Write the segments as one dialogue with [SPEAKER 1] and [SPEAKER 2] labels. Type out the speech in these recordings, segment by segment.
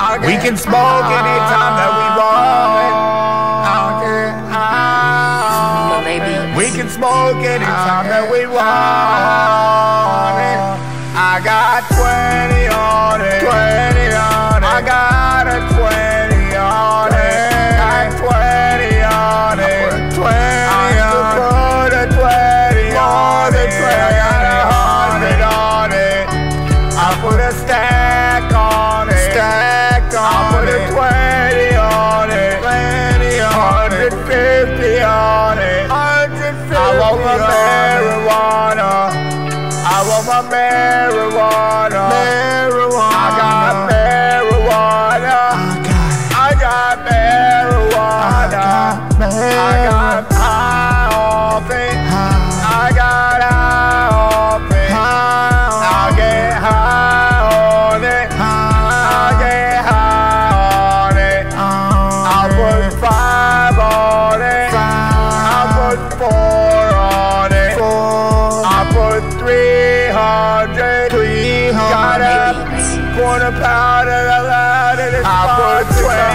[SPEAKER 1] I we can smoke anytime that we want. We can smoke anytime that we want. I got 20 on it. 20 on it. I got marijuana. I want my marijuana. the powder, the light, and it's I put 12.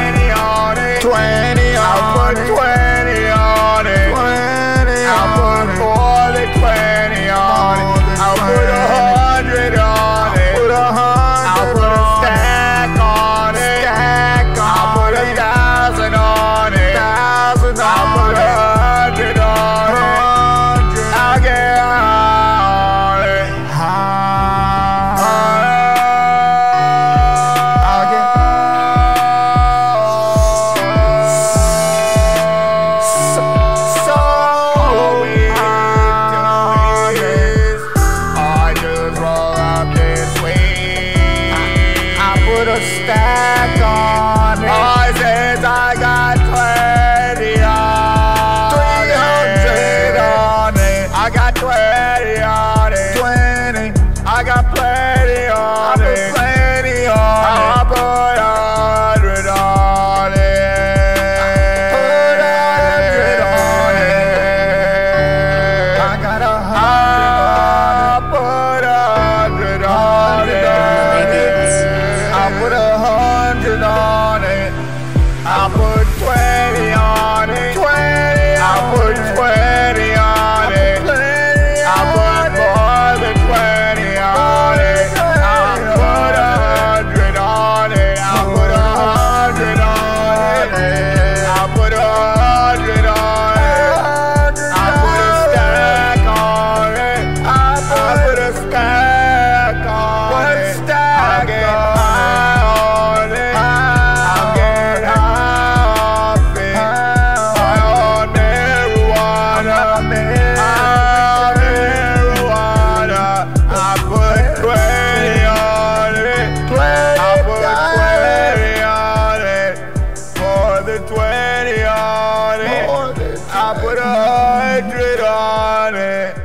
[SPEAKER 1] 20 on it. 20 on I put 20 on it. 20 on it. I put a hundred on it.